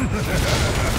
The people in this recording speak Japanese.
ハハハハ!